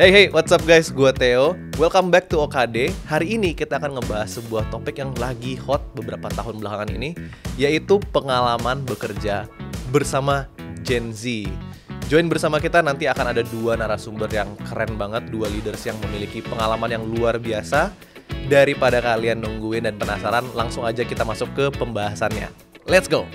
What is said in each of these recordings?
Hey hey, what's up guys? Gua Theo. Welcome back to OKD. Hari ini kita akan ngebahas sebuah topik yang lagi hot beberapa tahun belakangan ini, yaitu pengalaman bekerja bersama Gen Z. Join bersama kita nanti akan ada dua narasumber yang keren banget, dua leaders yang memiliki pengalaman yang luar biasa. Daripada kalian nungguin dan penasaran, langsung aja kita masuk ke pembahasannya. Let's go!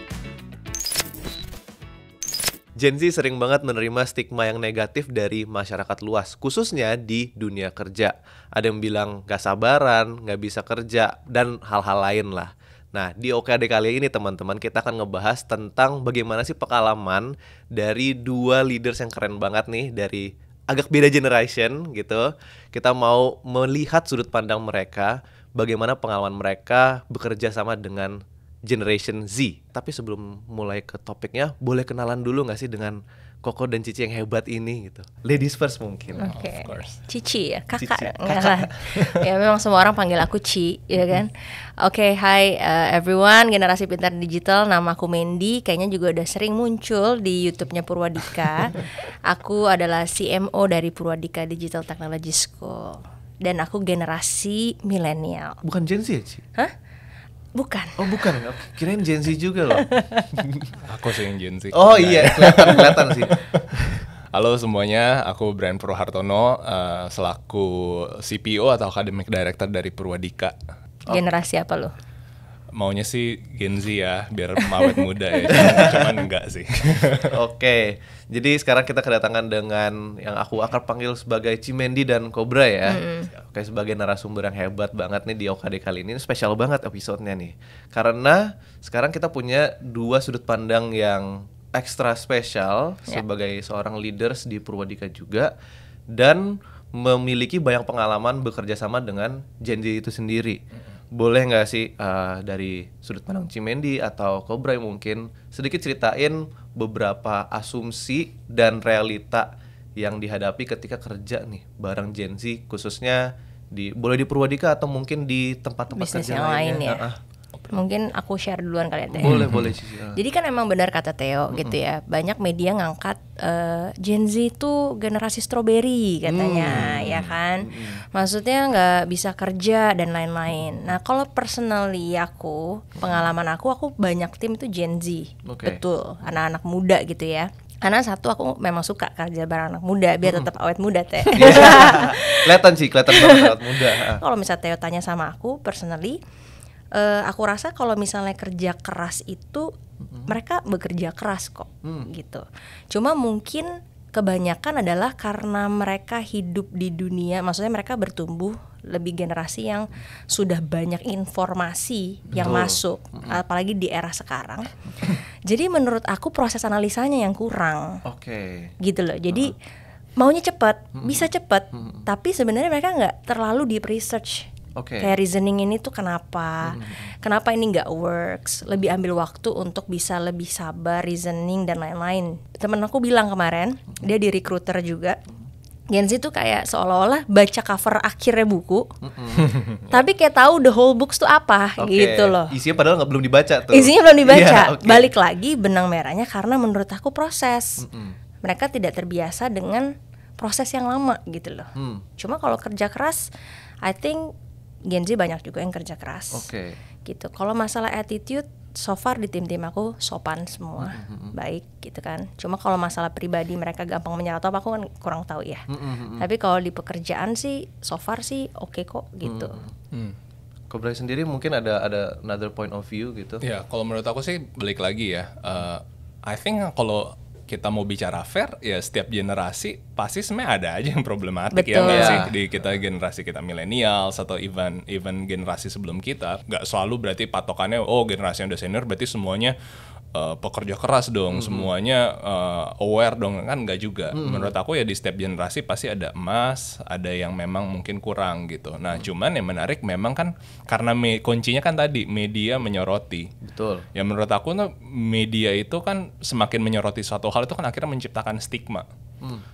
Gen Z sering banget menerima stigma yang negatif dari masyarakat luas, khususnya di dunia kerja. Ada yang bilang gak sabaran, gak bisa kerja, dan hal-hal lain lah. Nah, di OKD kali ini teman-teman kita akan ngebahas tentang bagaimana sih pengalaman dari dua leaders yang keren banget nih dari agak beda generation gitu. Kita mau melihat sudut pandang mereka, bagaimana pengalaman mereka bekerja sama dengan Generation Z. Tapi sebelum mulai ke topiknya, boleh kenalan dulu nggak sih dengan Koko dan Cici yang hebat ini gitu. Ladies first mungkin. Oke. Cici ya, kakak. Cici, lah. ya memang semua orang panggil aku Ci, ya kan. Oke, hai uh, everyone, generasi pintar digital. Nama aku Mendy. Kayaknya juga udah sering muncul di YouTube-nya Purwadika. aku adalah CMO dari Purwadika Digital Technology School. Dan aku generasi milenial. Bukan Gen Z ya, Ci? Hah? Bukan. Oh bukan, Oke, kirain Gen Z juga loh. Aku sih yang Gen Z. Oh iya, kelihatan kelihatan sih. Halo semuanya, aku Brian Purhartono uh, selaku CPO atau Academic Director dari Purwadika. Generasi apa lo? Maunya sih Gen Z ya, biar mawet muda ya. Cuman enggak sih. Oke, jadi sekarang kita kedatangan dengan yang aku akan panggil sebagai Cimendi dan Cobra ya. Oke, sebagai narasumber yang hebat banget nih di OKD kali ini. Spesial banget episodenya nih. Karena sekarang kita punya dua sudut pandang yang ekstra spesial Ya. sebagai seorang leaders di Purwadika juga dan memiliki banyak pengalaman bekerja sama dengan Gen Z itu sendiri. Boleh nggak sih uh, dari sudut pandang Cimendi atau Cobra mungkin sedikit ceritain beberapa asumsi dan realita yang dihadapi ketika kerja nih bareng Gen Z khususnya di boleh di Purwadika atau mungkin di tempat-tempat kerja yang lain lainnya. ya. Ah, ah. Mungkin aku share duluan kali ya. Teh. Boleh boleh Cici. Ah. Jadi kan emang benar kata Theo gitu ya. Banyak media ngangkat eh, Gen Z itu generasi strawberry katanya, ya kan. Maksudnya nggak bisa kerja dan lain-lain. Nah kalau personally aku, pengalaman aku, aku banyak tim itu Gen Z, Oke. betul, anak-anak muda gitu ya. Karena satu aku memang suka kerja bareng anak muda biar tetap awet muda teh. kelihatan sih, kelihatan banget awet muda. Kalau misalnya Theo tanya sama aku personally eh, aku rasa kalau misalnya kerja keras itu mereka bekerja keras kok gitu. Cuma mungkin kebanyakan adalah karena mereka hidup di dunia maksudnya mereka bertumbuh lebih generasi yang sudah banyak informasi yang Betul. masuk apalagi di era sekarang. Jadi menurut aku proses analisanya yang kurang. Oke. gitu loh. Jadi maunya cepat, bisa cepat, tapi sebenarnya mereka nggak terlalu deep research. Oke. Kayak reasoning ini tuh kenapa, kenapa ini nggak works, lebih ambil waktu untuk bisa lebih sabar, reasoning dan lain-lain. Temen aku bilang kemarin, dia di recruiter juga. Gen Z tuh kayak seolah-olah baca cover akhirnya buku, tapi kayak tahu the whole books tuh apa Oke. gitu loh. Isinya padahal nggak belum dibaca tuh. Isinya belum dibaca. Iya, oke. Balik lagi benang merahnya karena menurut aku proses. Mereka tidak terbiasa dengan proses yang lama gitu loh. Hmm. Cuma kalau kerja keras, I think Gen Z banyak juga yang kerja keras. Oke. Gitu. Kalau masalah attitude, so far di tim-tim aku sopan semua, baik gitu kan. Cuma kalau masalah pribadi mereka gampang menyerah atau apa aku kan kurang tahu ya. Tapi kalau di pekerjaan sih, so far sih oke kok gitu. Cobra sendiri mungkin ada ada another point of view gitu. ya, kalau menurut aku sih balik lagi ya. uh, I think kalau kita mau bicara fair ya setiap generasi pasti sebenarnya ada aja yang problematik ya Betul. nggak Iya. sih di kita generasi kita milenial atau even even generasi sebelum kita nggak selalu berarti patokannya oh generasi yang udah senior berarti semuanya uh, pekerja keras dong semuanya uh, aware dong. Kan nggak juga. Menurut aku ya di setiap generasi pasti ada emas ada yang memang mungkin kurang gitu. Nah cuman yang menarik memang kan karena me- kuncinya kan tadi media menyoroti. Betul. Ya menurut aku tuh media itu kan semakin menyoroti suatu hal itu kan akhirnya menciptakan stigma.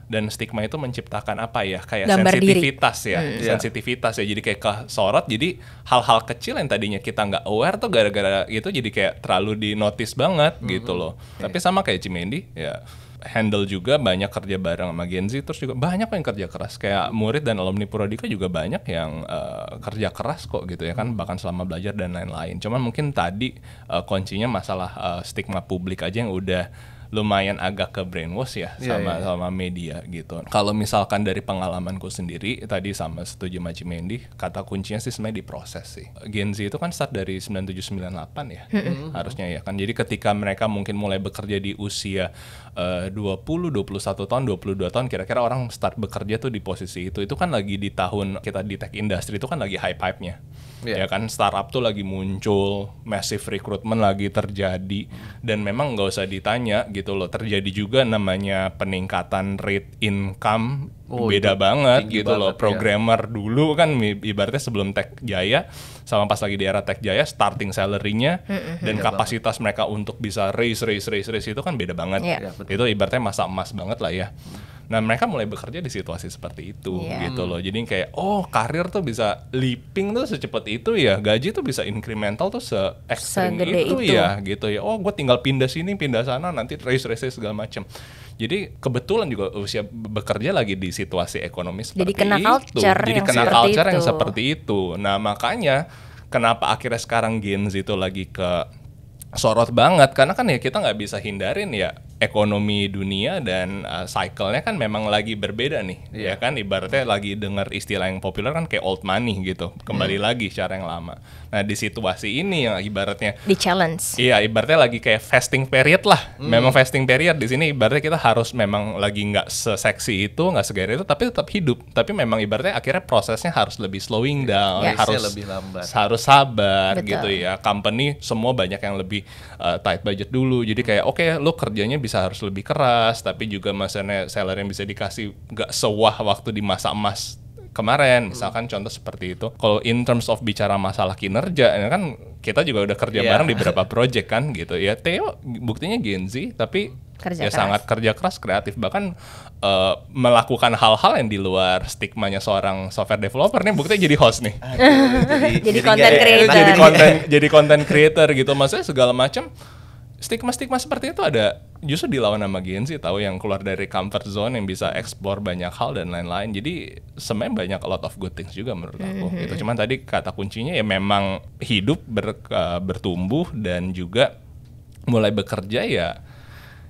Dan stigma itu menciptakan apa ya? Kayak Gambar diri. sensitivitas ya, Iya. sensitivitas ya. Jadi kayak kesorot. Jadi hal-hal kecil yang tadinya kita nggak aware tuh gara-gara itu jadi kayak terlalu di notice banget gitu loh. Tapi sama kayak Cimendi ya handle juga banyak kerja bareng sama Gen Z terus juga banyak yang kerja keras kayak murid dan alumni Prodika juga banyak yang eh, kerja keras kok gitu ya kan bahkan selama belajar dan lain-lain cuman mungkin tadi eh, kuncinya masalah eh, stigma publik aja yang udah lumayan agak ke brainwash ya Iya, sama iya. sama media gitu. Kalau misalkan dari pengalamanku sendiri tadi sama setuju sama Cimendi, kata kuncinya sih sebenarnya di proses sih. Gen Z itu kan start dari 9798 ya. Harusnya ya kan. Jadi ketika mereka mungkin mulai bekerja di usia eh, 20, 21 tahun, 22 tahun kira-kira orang start bekerja tuh di posisi itu. Itu kan lagi di tahun kita di tech industry itu kan lagi hype-hype-nya. Iya. Ya kan startup tuh lagi muncul, massive recruitment lagi terjadi dan memang nggak usah ditanya gitu loh. Terjadi juga namanya peningkatan rate income Oh, beda itu banget gitu loh. banget, iya. Programmer dulu kan ibaratnya sebelum Tech Jaya sama pas lagi di era Tech Jaya starting salary-nya dan kapasitas mereka untuk bisa raise raise raise raise itu kan beda banget. Iya, betul. itu ibaratnya masa emas banget lah ya. Nah mereka mulai bekerja di situasi seperti itu Iya. gitu loh. Jadi kayak oh karir tuh bisa leaping tuh secepat itu ya, gaji tuh bisa incremental tuh se ekstrim itu, itu. ya gitu ya. Oh gue tinggal pindah sini pindah sana nanti raise raise raise segala macam. Jadi kebetulan juga usia bekerja lagi di situasi ekonomi seperti Jadi kena itu. culture Jadi yang kena seperti culture yang itu. seperti itu. Nah makanya kenapa akhirnya sekarang Gen Z itu lagi ke sorot banget karena kan ya kita nggak bisa hindarin ya ekonomi dunia dan uh, cycle-nya kan memang lagi berbeda nih ya kan ibaratnya lagi dengar istilah yang populer kan kayak old money gitu kembali lagi secara yang lama nah di situasi ini yang ibaratnya di challenge. Iya, ibaratnya lagi kayak fasting period lah. Memang fasting period di sini ibaratnya kita harus memang lagi nggak seseksi itu, nggak segera itu, tapi tetap hidup. Tapi memang ibaratnya akhirnya prosesnya harus lebih slowing down, Ya. harus lebih lambat. harus sabar Betul. gitu ya. Company semua banyak yang lebih uh, tight budget dulu. Jadi kayak oke, lo kerjanya bisa harus lebih keras, tapi juga maksudnya salary yang bisa dikasih nggak sewah waktu di masa emas kemarin misalkan contoh seperti itu kalau in terms of bicara masalah kinerja ya kan kita juga udah kerja Iya. bareng di beberapa project kan gitu ya Theo buktinya Gen Z tapi Kerja ya keras. sangat kerja keras kreatif bahkan eh, melakukan hal-hal yang di luar stigmanya seorang software developer nih buktinya jadi host nih Jadi nggak content ya, creator. jadi konten jadi konten creator gitu maksudnya segala macam stigma-stigma seperti itu ada justru dilawan sama Gen Z tahu yang keluar dari comfort zone yang bisa eksplor banyak hal dan lain-lain jadi sebenarnya banyak a lot of good things juga menurut aku gitu cuman tadi kata kuncinya ya memang hidup ber- eh, bertumbuh dan juga mulai bekerja ya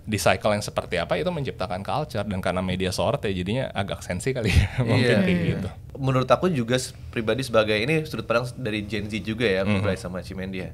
di cycle yang seperti apa itu menciptakan culture dan karena media sorot ya jadinya agak sensi kali ya mungkin Iya. kayak gitu Menurut aku juga pribadi sebagai ini sudut pandang dari Gen Z juga ya, Mhm. Bray sama Cimendi ya.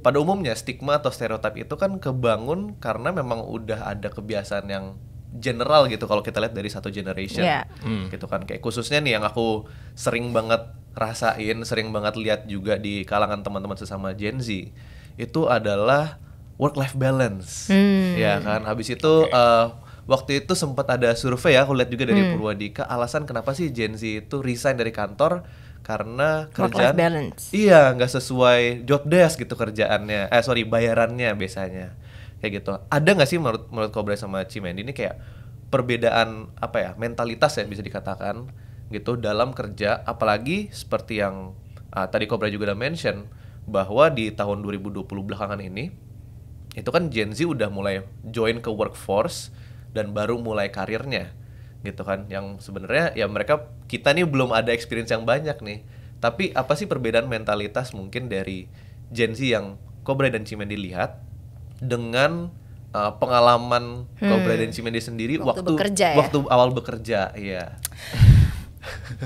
Pada umumnya stigma atau stereotip itu kan kebangun karena memang udah ada kebiasaan yang general gitu kalau kita lihat dari satu generation Iya. gitu kan. Kayak khususnya nih yang aku sering banget rasain sering banget lihat juga di kalangan teman-teman sesama Gen Z itu adalah work life balance ya kan? Habis itu eh, waktu itu sempat ada survei ya aku lihat juga dari Purwadika alasan kenapa sih Gen Z itu resign dari kantor karena kerjaan balance. iya nggak sesuai job desk gitu kerjaannya. Eh sorry bayarannya biasanya. Kayak gitu. Ada nggak sih menurut menurut Cobra sama Cimendi ini kayak perbedaan apa ya mentalitas ya bisa dikatakan gitu dalam kerja? Apalagi seperti yang ah, tadi Cobra juga udah mention bahwa di tahun 2020 belakangan ini itu kan Gen Z udah mulai join ke workforce dan baru mulai karirnya gitu kan. Yang sebenarnya ya mereka kita nih belum ada experience yang banyak nih. Tapi apa sih perbedaan mentalitas mungkin dari Gen Z yang Cobra dan Cimendi lihat dengan uh, pengalaman Cobra dan Cimendi sendiri Waktu waktu bekerja ya? waktu awal bekerja iya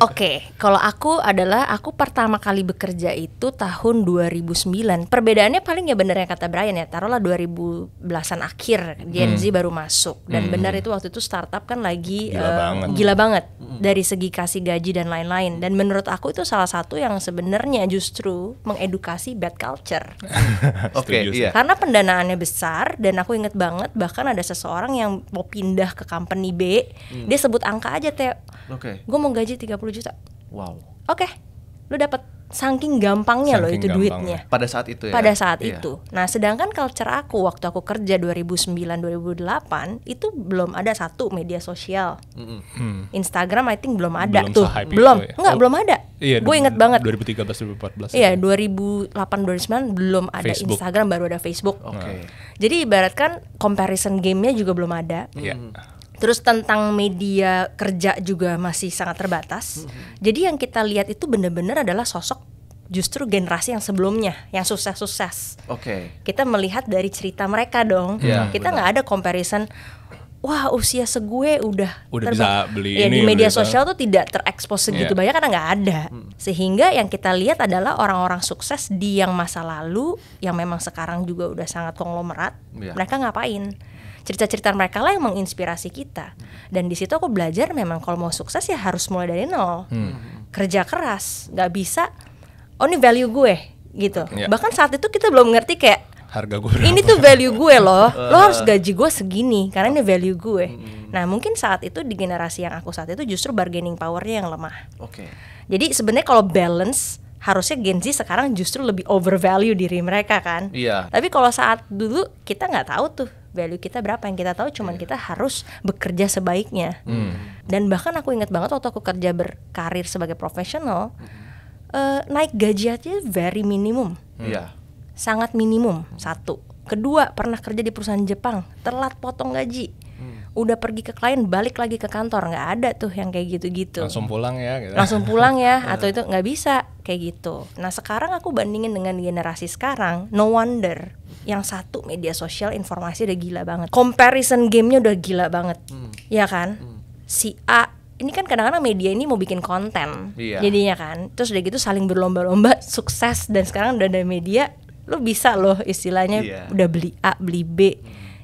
Oke, kalau aku adalah aku pertama kali bekerja itu tahun 2009. Perbedaannya paling ya bener yang kata Brian ya, taruhlah 2010-an akhir Gen Z baru masuk dan benar itu waktu itu startup kan lagi Gila eh, banget. gila banget dari segi kasih gaji dan lain-lain. Dan menurut aku itu salah satu yang sebenarnya justru mengedukasi bad culture. oke sih. iya Karena pendanaannya besar dan aku inget banget bahkan ada seseorang yang mau pindah ke company B, dia sebut angka aja Teo. oke Gue mau gaji 30 juta. wow Oke, lu dapat saking gampangnya loh Saking itu gampangnya. duitnya Pada saat itu ya. pada saat Iya. itu. Nah, sedangkan culture aku waktu aku kerja 2009-2008 itu belum ada satu media sosial. Instagram I think belum ada Belum tuh. Belum. itu ya. Enggak, Oh, belum ada. Iya, Gue inget banget. 2013 2014. Iya, 2008 2009 belum ada Facebook. Instagram, baru ada Facebook. Oke. Jadi ibaratkan comparison game-nya juga belum ada. Iya. Terus tentang media kerja juga masih sangat terbatas. Jadi yang kita lihat itu benar-benar adalah sosok justru generasi yang sebelumnya, yang sukses-sukses. Oke. Kita melihat dari cerita mereka dong. Iya, kita nggak ada comparison. Wah usia segue udah Udah terbang." bisa beli ya, ini, di media sosial tuh tidak terekspos segitu Iya. banyak karena nggak ada. Sehingga yang kita lihat adalah orang-orang sukses di yang masa lalu yang memang sekarang juga udah sangat konglomerat. Iya. Mereka ngapain? Cerita-cerita mereka lah yang menginspirasi kita. Dan di situ aku belajar memang kalau mau sukses ya harus mulai dari nol. Kerja keras, nggak bisa. Oh ini value gue gitu. Iya. Bahkan saat itu kita belum ngerti kayak Harga gue ini tuh value gue loh lo harus gaji gue segini karena ini value gue nah mungkin saat itu di generasi yang aku saat itu justru bargaining powernya yang lemah Oke. jadi sebenarnya kalau balance harusnya Gen Z sekarang justru lebih overvalue diri mereka kan Iya. tapi kalau saat dulu kita nggak tahu tuh value kita berapa yang kita tahu cuman kita harus bekerja sebaiknya. Dan bahkan aku ingat banget waktu aku kerja berkarir sebagai profesional eh, naik gaji aja very minimum. Iya. sangat minimum satu. Kedua pernah kerja di perusahaan Jepang telat potong gaji. Udah pergi ke klien balik lagi ke kantor nggak ada tuh yang kayak gitu-gitu. Langsung pulang ya gitu. langsung pulang ya atau itu nggak bisa kayak gitu. Nah sekarang aku bandingin dengan generasi sekarang no wonder yang satu media sosial informasi udah gila banget. Comparison gamenya udah gila banget. Ya kan? Si A ini kan kadang-kadang media ini mau bikin konten Iya. jadinya kan. Terus udah gitu saling berlomba-lomba sukses dan sekarang udah ada media lu bisa loh istilahnya Iya. udah beli A beli B.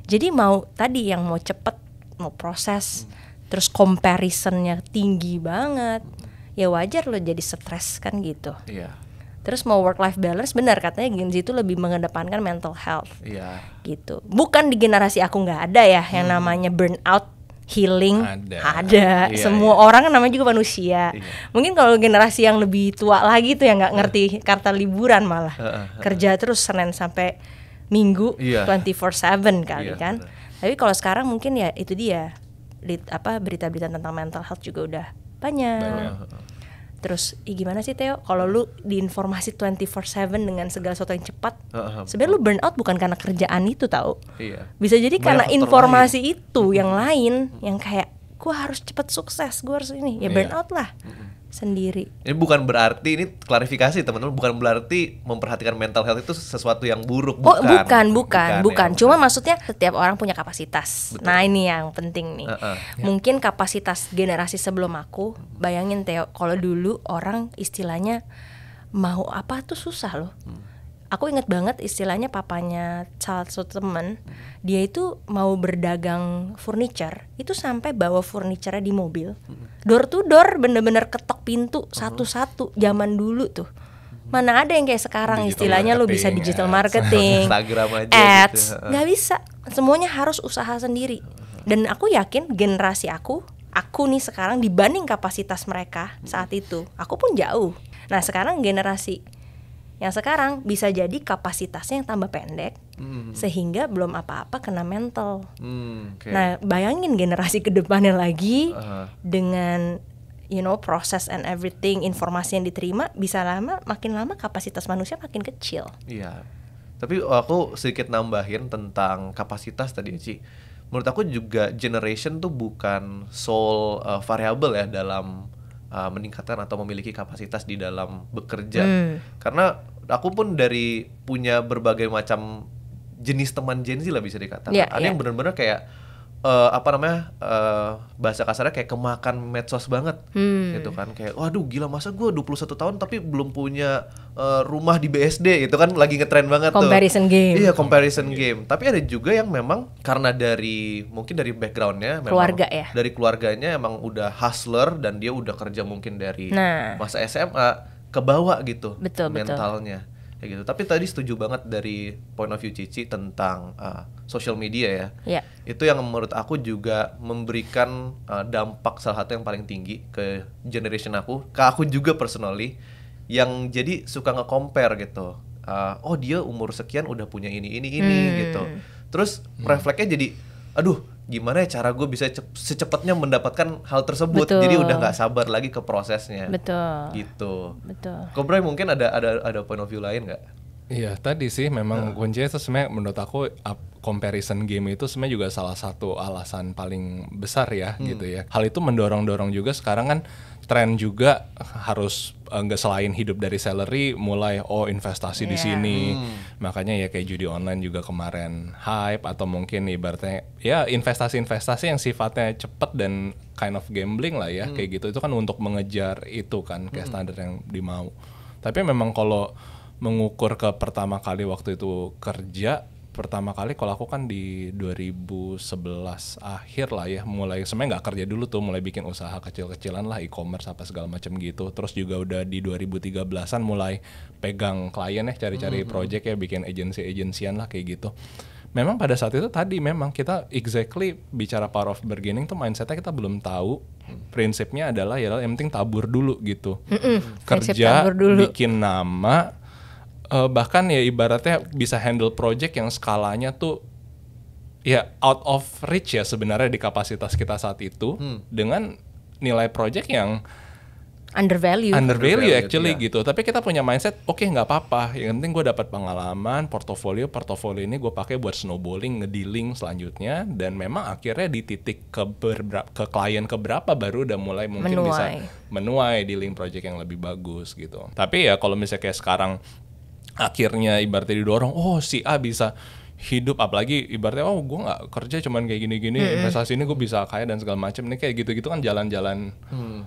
Jadi mau tadi yang mau cepet mau proses terus comparisonnya tinggi banget ya wajar lo jadi stres kan gitu. Iya. Terus mau work life balance benar katanya Gen Z itu lebih mengedepankan mental health. Iya. gitu. Bukan di generasi aku nggak ada ya yang namanya burnout healing Ada. Iya, semua iya. orang kan namanya juga manusia. Iya. mungkin kalau generasi yang lebih tua lagi tuh yang nggak ngerti kata liburan malah. Heeh, kerja terus senin sampai minggu Iya. 24/7 kali Iya, kan. tapi kalau sekarang mungkin ya itu dia Lit- apa berita-berita tentang mental health juga udah banyak, terus ih, gimana sih Theo? Kalau lu di informasi 24/7 dengan segala sesuatu yang cepat Heeh, sebenarnya lu burnout bukan karena kerjaan itu tahu Iya. bisa jadi Banyak karena informasi itu yang lain yang kayak gua harus cepat sukses gua harus ini ya Iya. burnout lah sendiri Ini bukan berarti ini klarifikasi teman-teman bukan berarti memperhatikan mental health itu sesuatu yang buruk Oh bukan. bukan bukan bukan, ya, cuma maksudnya setiap orang punya kapasitas. Nah ini yang penting nih. Heeh. Mungkin kapasitas generasi sebelum aku, bayangin Theo, kalau dulu orang istilahnya mau apa tuh susah loh. Aku inget banget istilahnya papanya satu temen, dia itu mau berdagang furniture, itu sampai bawa furniture di mobil, door to door, bener-bener ketok pintu satu-satu, zaman dulu tuh. Mana ada yang kayak sekarang Digital istilahnya lu bisa digital ads. marketing, Instagram aja ads, gitu, heeh. nggak bisa. Semuanya harus usaha sendiri. Dan aku yakin generasi aku, aku nih sekarang dibanding kapasitas mereka saat itu, aku pun jauh. Nah sekarang generasi yang sekarang bisa jadi kapasitasnya yang tambah pendek, sehingga belum apa-apa kena mental. Hmm. Nah bayangin generasi ke depannya lagi Aha. dengan you know proses and everything informasi yang diterima bisa lama makin lama kapasitas manusia makin kecil. Iya. Tapi aku sedikit nambahin tentang kapasitas tadi Ci. Menurut aku juga generation tuh bukan sole uh, variable ya dalam uh, meningkatkan atau memiliki kapasitas di dalam bekerja. Hmm. Karena aku pun dari punya berbagai macam jenis teman Gen Z lah bisa dikatakan. Iya, Ada iya. yang bener-bener kayak eh, apa namanya eh, bahasa kasarnya kayak kemakan medsos banget Hmm. gitu kan kayak waduh gila masa gue 21 tahun tapi belum punya eh, rumah di BSD itu kan lagi ngetren banget Comparison tuh game. iya comparison game tapi ada juga yang memang karena dari mungkin dari backgroundnya memang Keluarga ya? dari keluarganya emang udah hustler dan dia udah kerja mungkin dari Nah. masa SMA ke bawah gitu Betul, betul. mentalnya kayak gitu tapi tadi setuju banget dari point of view Cici tentang uh, social media ya Ya. itu yang menurut aku juga memberikan uh, dampak salah satu yang paling tinggi ke generation aku ke aku juga personally yang jadi suka nge-compare gitu. Uh, oh dia umur sekian udah punya ini ini ini Hmm. gitu. Terus refleksnya jadi, aduh gimana ya cara gue bisa cep- secepatnya mendapatkan hal tersebut. Betul. Jadi udah nggak sabar lagi ke prosesnya. Betul. Gitu. Betul. Kobra mungkin ada ada ada point of view lain nggak? Iya tadi sih memang kuncinya itu sebenarnya menurut aku up- comparison game itu sebenarnya juga salah satu alasan paling besar ya gitu ya. Hal itu mendorong-dorong juga sekarang kan tren juga harus eh, nggak selain hidup dari salary mulai oh investasi di Iya. sini. Makanya ya kayak judi online juga kemarin hype atau mungkin ibaratnya ya investasi-investasi yang sifatnya cepet dan kind of gambling lah ya kayak gitu itu kan untuk mengejar itu kan kayak standar yang dimau. Tapi memang kalau mengukur ke pertama kali waktu itu kerja pertama kali kalau aku kan di 2011 akhir lah ya mulai sebenarnya nggak kerja dulu tuh mulai bikin usaha kecil-kecilan lah e-commerce apa segala macam gitu. Terus juga udah di 2013an mulai pegang klien ya cari-cari project ya bikin agency-agensian lah kayak gitu. Memang pada saat itu tadi memang kita exactly bicara power of bargaining tuh mindsetnya kita belum tahu. Prinsipnya adalah ya yang penting tabur dulu gitu. Prinsip kerja tabur dulu. bikin nama eh, bahkan ya ibaratnya bisa handle project yang skalanya tuh ya out of reach ya sebenarnya di kapasitas kita saat itu dengan nilai project yang Undervalue. undervalue Undervalued, actually iya. gitu tapi kita punya mindset oke nggak apa-apa yang penting gue dapat pengalaman portofolio portofolio ini gue pakai buat snowballing ngedealing selanjutnya dan memang akhirnya di titik ke berberapa ke klien keberapa baru udah mulai mungkin bisa Menuai. menuai dealing project yang lebih bagus gitu tapi ya kalau misalnya kayak sekarang akhirnya ibaratnya didorong oh si A bisa hidup. Apalagi ibaratnya oh gue nggak kerja cuman kayak gini-gini investasi ini gue bisa kaya dan segala macam. Ini kayak gitu-gitu kan jalan-jalan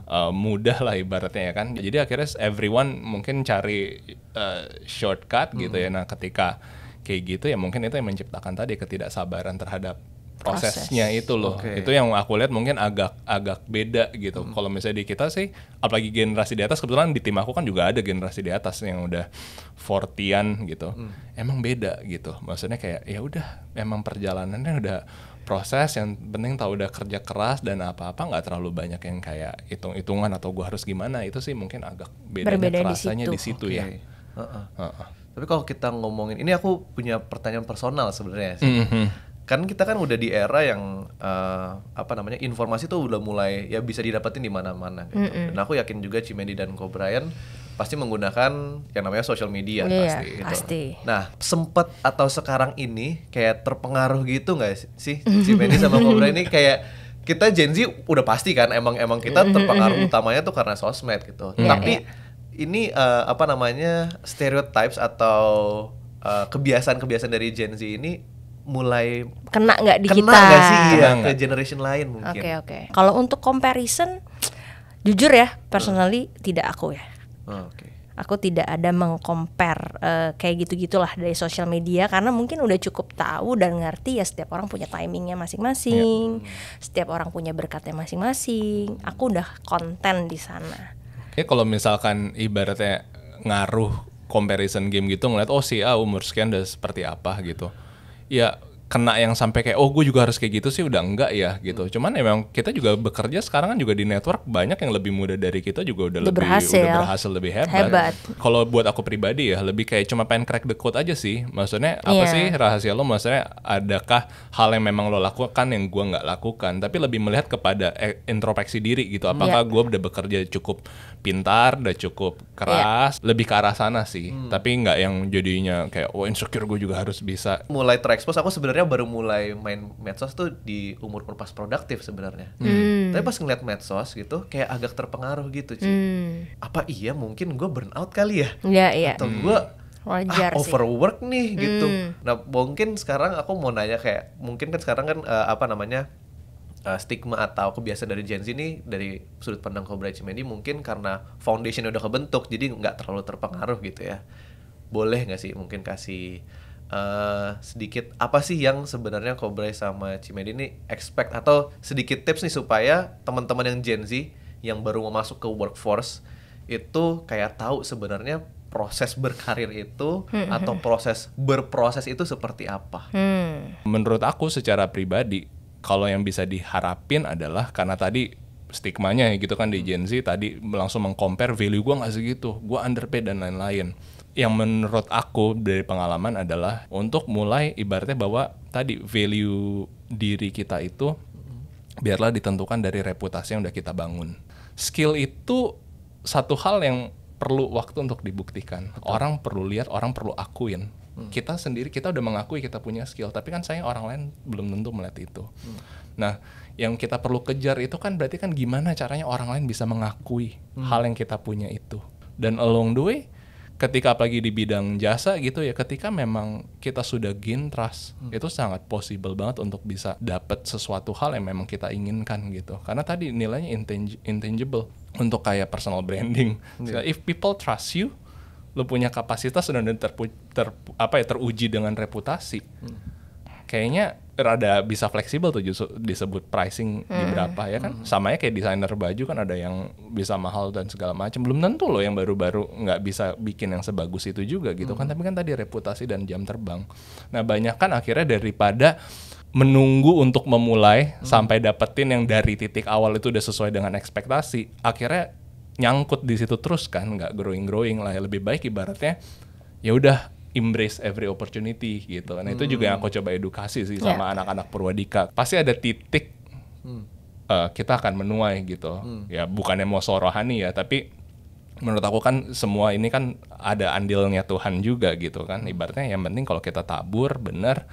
uh, mudah lah ibaratnya ya kan. Jadi akhirnya everyone mungkin cari uh, shortcut gitu ya. Nah ketika kayak gitu ya mungkin itu yang menciptakan tadi ketidaksabaran terhadap prosesnya itu loh Oke. itu yang aku lihat mungkin agak agak beda gitu kalau misalnya di kita sih apalagi generasi di atas kebetulan di tim aku kan juga ada generasi di atas yang udah 40-an gitu emang beda gitu maksudnya kayak ya udah emang perjalanannya udah proses yang penting tahu udah kerja keras dan apa-apa nggak terlalu banyak yang kayak hitung-hitungan atau gua harus gimana itu sih mungkin agak bedanya Berbeda di kerasanya di situ. situ, ya Oke. Heeh. Heeh. Tapi kalau kita ngomongin ini aku punya pertanyaan personal sebenarnya sih. Mhm. Kan kita kan udah di era yang eh, apa namanya informasi tuh udah mulai ya bisa didapetin di mana-mana gitu. Dan aku yakin juga Cimendi dan Ko Brian pasti menggunakan yang namanya social media Iya, pasti. gitu. pasti. Nah sempet atau sekarang ini kayak terpengaruh gitu nggak sih Cimendi sama Ko Brian ini kayak kita Gen Z udah pasti kan emang emang kita terpengaruh utamanya tuh karena sosmed gitu. Tapi ini eh, apa namanya stereotypes atau eh, kebiasaan-kebiasaan dari Gen Z ini mulai Kena nggak di kena kita? nggak sih ya Kena ke generation lain mungkin. Oke oke. Kalau untuk comparison, jujur ya, personally tidak aku ya. Oh, Oke. Aku tidak ada mengcompare eh, kayak gitu gitulah dari sosial media karena mungkin udah cukup tahu dan ngerti ya setiap orang punya timingnya masing-masing, setiap orang punya berkatnya masing-masing. Aku udah konten di sana. Ya kalau misalkan ibaratnya ngaruh comparison game gitu ngeliat oh si A umur sekian udah seperti apa gitu. Ya kena yang sampai kayak oh gue juga harus kayak gitu sih udah enggak ya gitu. Cuman emang kita juga bekerja sekarang kan juga di network banyak yang lebih muda dari kita juga udah, Udah lebih berhasil. udah berhasil lebih hebat. Hebat. Kalau buat aku pribadi ya lebih kayak cuma pengen crack the code aja sih. Maksudnya apa Iya. sih rahasia lo? Maksudnya adakah hal yang memang lo lakukan yang gua nggak lakukan? Tapi lebih melihat kepada eh, introspeksi diri gitu. Apakah Iya. gue udah bekerja cukup pintar, udah cukup keras, lebih ke arah sana sih. Tapi nggak yang jadinya kayak oh insecure gue juga harus bisa. Mulai terekspos aku sebenarnya baru mulai main medsos tuh di umur pas produktif sebenarnya. Hmm. Tapi pas ngeliat medsos gitu kayak agak terpengaruh gitu Ci. Hmm. Apa iya mungkin gue burnout kali ya? Iya iya. Atau gue Wajar ah, sih. overwork nih gitu. Hmm. Nah mungkin sekarang aku mau nanya kayak mungkin kan sekarang kan eh, apa namanya eh, stigma atau kebiasaan dari Gen Z ini dari sudut pandang Cobra Cimendi mungkin karena foundation udah kebentuk jadi nggak terlalu terpengaruh gitu ya. Boleh nggak sih mungkin kasih eh, sedikit apa sih yang sebenarnya Cobra sama Cimendi ini expect atau sedikit tips nih supaya teman-teman yang Gen Z yang baru mau masuk ke workforce itu kayak tahu sebenarnya proses berkarir itu atau proses berproses itu seperti apa. Hmm. Menurut aku secara pribadi kalau yang bisa diharapin adalah karena tadi stigmanya gitu kan di Gen Z tadi langsung mengcompare value gue nggak segitu, gue underpaid dan lain-lain. Yang menurut aku dari pengalaman adalah untuk mulai ibaratnya bahwa tadi value diri kita itu biarlah ditentukan dari reputasi yang udah kita bangun. Skill itu satu hal yang perlu waktu untuk dibuktikan. Orang perlu lihat, orang perlu akuin. Kita sendiri kita udah mengakui kita punya skill, tapi kan saya orang lain belum tentu melihat itu. Nah, yang kita perlu kejar itu kan berarti kan gimana caranya orang lain bisa mengakui hal yang kita punya itu. Dan along the way ketika apalagi di bidang jasa gitu ya ketika memang kita sudah gain trust itu sangat possible banget untuk bisa dapat sesuatu hal yang memang kita inginkan gitu. Karena tadi nilainya intang- intangible untuk kayak personal branding. So, if people trust you lu punya kapasitas dan terpu- ter, apa ya teruji dengan reputasi kayaknya rada bisa fleksibel tuh justru disebut pricing di berapa ya kan? Sama ya kayak desainer baju kan ada yang bisa mahal dan segala macam belum tentu loh yang baru-baru nggak bisa bikin yang sebagus itu juga gitu kan. Tapi kan tadi reputasi dan jam terbang. Nah banyak kan akhirnya daripada menunggu untuk memulai sampai dapetin yang dari titik awal itu udah sesuai dengan ekspektasi akhirnya nyangkut di situ terus kan nggak growing growing lah lebih baik ibaratnya ya udah embrace every opportunity gitu. Nah itu juga yang aku coba edukasi sih sama anak-anak Purwadika. Pasti ada titik eh, kita akan menuai gitu. Ya bukannya mau sorohani ya, tapi menurut aku kan semua ini kan ada andilnya Tuhan juga gitu kan. Ibaratnya yang penting kalau kita tabur bener,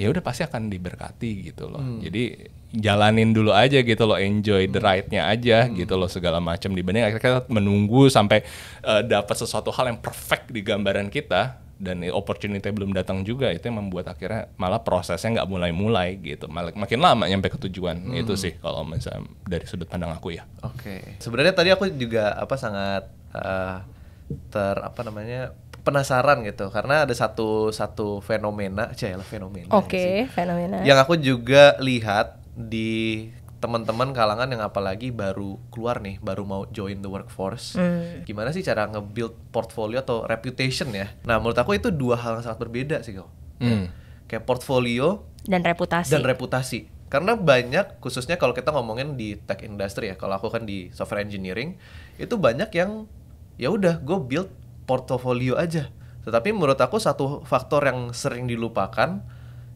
ya udah pasti akan diberkati gitu loh. Jadi jalanin dulu aja gitu loh, enjoy the ride-nya aja gitu loh segala macam dibanding akhirnya kita menunggu sampai eh, dapat sesuatu hal yang perfect di gambaran kita dan opportunity belum datang juga itu yang membuat akhirnya malah prosesnya nggak mulai-mulai gitu malah makin lama nyampe ke tujuan itu sih kalau misalnya dari sudut pandang aku ya Oke. Sebenarnya tadi aku juga apa sangat eh, ter apa namanya penasaran gitu karena ada satu satu fenomena, cah fenomena. Oke, fenomena. Yang aku juga lihat di teman-teman kalangan yang apalagi baru keluar nih, baru mau join the workforce. Gimana sih cara nge-build portfolio atau reputation ya? Nah, menurut aku itu dua hal yang sangat berbeda sih kok. Hmm. Kayak portfolio Dan reputasi. dan reputasi. Karena banyak khususnya kalau kita ngomongin di tech industry ya, kalau aku kan di software engineering, itu banyak yang ya udah gue build portofolio aja. Tetapi menurut aku satu faktor yang sering dilupakan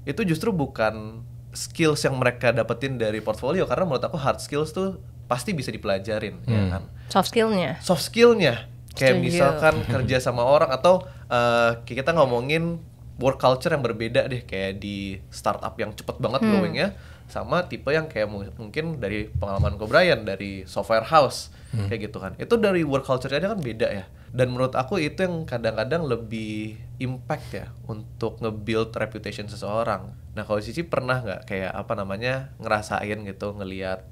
itu justru bukan skills yang mereka dapetin dari portfolio karena menurut aku hard skills tuh pasti bisa dipelajarin ya kan? Soft skillnya. soft skillnya. Kayak Setuju. misalkan kerja sama orang atau eh, kita ngomongin work culture yang berbeda deh kayak di startup yang cepet banget growingnya sama tipe yang kayak mu- mungkin dari pengalaman ko Brian dari software house kayak gitu kan. Itu dari work culture-nya kan beda ya dan menurut aku itu yang kadang-kadang lebih impact ya untuk nge-build reputation seseorang. Nah kalau Cici pernah nggak kayak apa namanya ngerasain gitu ngelihat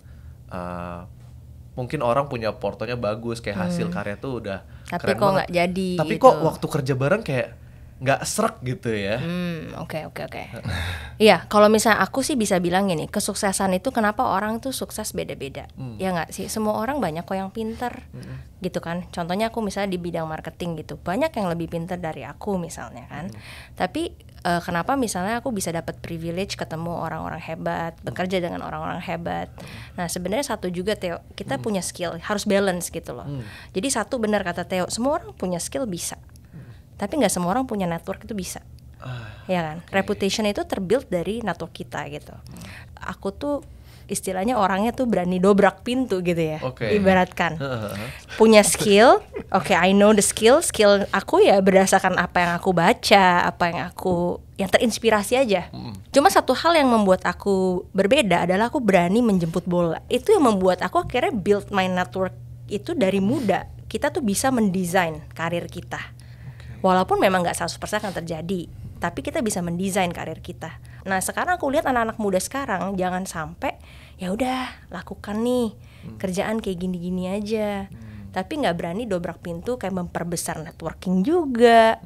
eh, mungkin orang punya portonya bagus kayak hasil karya tuh udah Tapi keren kok nggak jadi tapi gitu. kok waktu kerja bareng kayak nggak serak gitu ya Hmm, oke oke oke. Iya, kalau misalnya aku sih bisa bilang gini, kesuksesan itu kenapa orang tuh sukses beda-beda. Ya nggak sih, semua orang banyak kok yang pinter, gitu kan. Contohnya aku misalnya di bidang marketing gitu, banyak yang lebih pinter dari aku misalnya kan. Tapi eh, kenapa misalnya aku bisa dapat privilege ketemu orang-orang hebat, bekerja dengan orang-orang hebat. Nah sebenarnya satu juga Theo, kita punya skill, harus balance gitu loh. Jadi satu benar kata Theo, semua orang punya skill bisa tapi nggak semua orang punya network itu bisa. Ya kan? reputation itu terbuild dari network kita gitu. Aku tuh istilahnya orangnya tuh berani dobrak pintu gitu ya Oke. ibaratkan. Punya skill oke I know the skill. Skill aku ya berdasarkan apa yang aku baca apa yang aku yang terinspirasi aja. Cuma satu hal yang membuat aku berbeda adalah aku berani menjemput bola. Itu yang membuat aku akhirnya build my network itu dari muda. Kita tuh bisa mendesain karir kita Walaupun memang nggak 100% akan terjadi, tapi kita bisa mendesain karir kita. Nah, sekarang aku lihat anak-anak muda sekarang jangan sampai ya udah lakukan nih kerjaan kayak gini-gini aja. Tapi nggak berani dobrak pintu kayak memperbesar networking juga.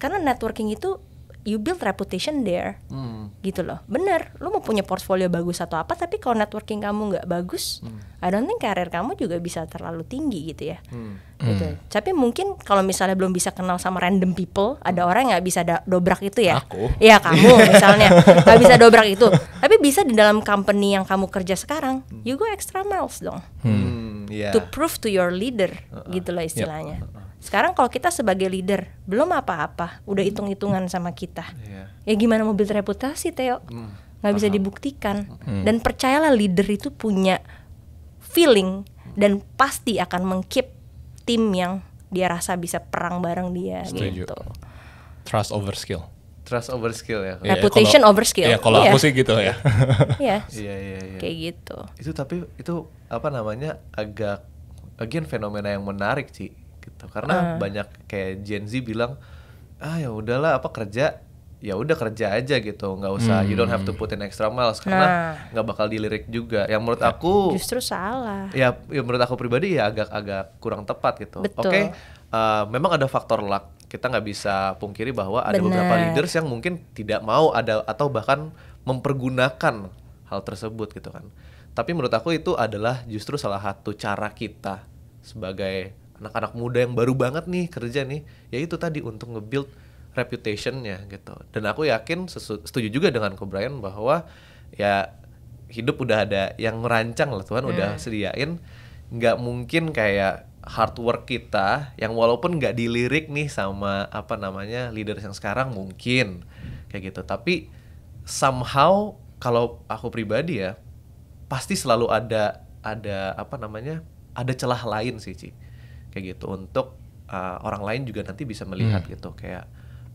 Karena networking itu you build reputation there. Hmm. gitu loh. Bener lu mau punya portfolio bagus atau apa tapi kalau networking kamu nggak bagus Hmm. I don't think karir kamu juga bisa terlalu tinggi gitu ya. Hmm. gitu. Tapi mungkin kalau misalnya belum bisa kenal sama random people ada orang yang nggak bisa dobrak itu ya. Aku. Iya kamu misalnya. Nggak bisa dobrak itu. Tapi bisa di dalam company yang kamu kerja sekarang you go extra miles dong. Hmm, iya. to prove to your leader gitu lah istilahnya. Sekarang kalau kita sebagai leader belum apa-apa, udah hitung-hitungan sama kita. Iya. Ya gimana mau build reputasi Theo? nggak bisa dibuktikan. Dan percayalah leader itu punya feeling dan pasti akan mengkeep tim yang dia rasa bisa perang bareng dia Setuju. gitu. Trust over skill. Trust over skill ya. Iya, Reputation kalau- over skill. Iya, kalau Iya. aku sih gitu ya. Iya, Iya iya iya. kayak gitu. Itu tapi itu apa namanya agak again fenomena yang menarik sih gitu. Karena banyak kayak Gen Z bilang ah ya udahlah apa kerja ya udah kerja aja gitu nggak usah you don't have to put in extra miles karena nggak bakal dilirik juga yang menurut aku Justru salah. ya, ya menurut aku pribadi ya agak-agak kurang tepat gitu. Oke, uh, memang ada faktor luck. Kita nggak bisa pungkiri bahwa ada beberapa Benar. leaders yang mungkin tidak mau ada atau bahkan mempergunakan hal tersebut gitu kan. Tapi menurut aku itu adalah justru salah satu cara kita sebagai anak-anak muda yang baru banget nih kerja nih, yaitu tadi untuk nge-build reputationnya gitu. Dan aku yakin setuju juga dengan Ko Brian bahwa ya hidup udah ada yang merancang lah Tuhan udah sediain. Nggak mungkin kayak hard work kita yang walaupun nggak dilirik nih sama apa namanya leaders yang sekarang mungkin kayak gitu. Tapi somehow kalau aku pribadi ya pasti selalu ada ada apa namanya ada celah lain sih Ci kayak gitu. Untuk uh, orang lain juga nanti bisa melihat gitu. Kayak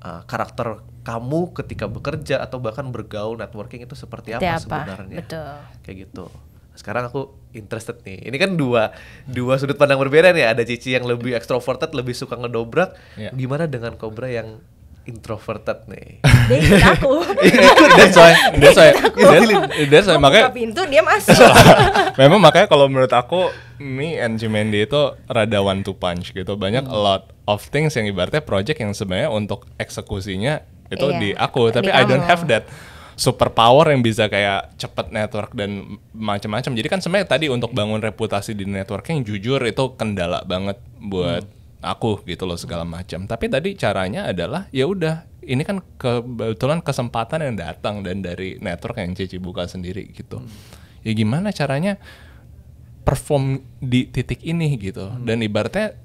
uh, karakter kamu ketika bekerja atau bahkan bergaul networking itu seperti apa, apa, sebenarnya. Betul. kayak gitu. Sekarang aku interested nih. Ini kan dua dua sudut pandang berbeda nih. Ada Cici yang lebih extroverted lebih suka ngedobrak. Iya. gimana dengan Cobra yang introverted nih Dia ikut aku. that's why, that's why, that's, that's why makanya buka pintu dia masuk. Memang makanya kalau menurut aku me and Jimendi itu rada one to punch gitu. Banyak Hmm. a lot of things yang ibaratnya project yang sebenarnya untuk eksekusinya itu Iya, di aku, tapi di I don't kamu. have that super power yang bisa kayak cepet network dan macam-macam. Jadi kan sebenarnya tadi untuk bangun reputasi di networking jujur itu kendala banget buat Hmm. Aku gitu loh segala macam. Tapi tadi caranya adalah ya udah ini kan kebetulan kesempatan yang datang dan dari network yang Cici buka sendiri gitu. Ya gimana caranya perform di titik ini gitu. Dan ibaratnya